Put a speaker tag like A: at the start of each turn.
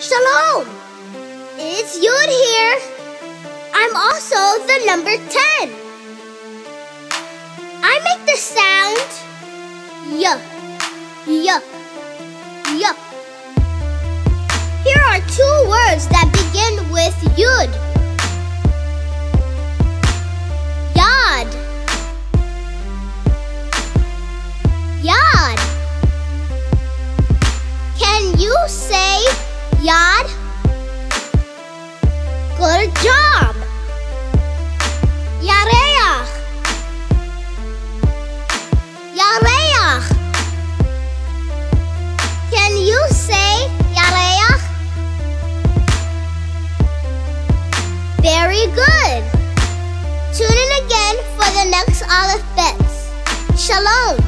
A: Shalom! It's Yud here. I'm also the number 10. I make the sound y, y, y. Here are two words that begin with Yud. Yad. Yad. Can you say Yad. Good job. Yareach. Yareach. Can you say Yareach? Very good. Tune in again for the next Aleph Bets. Shalom.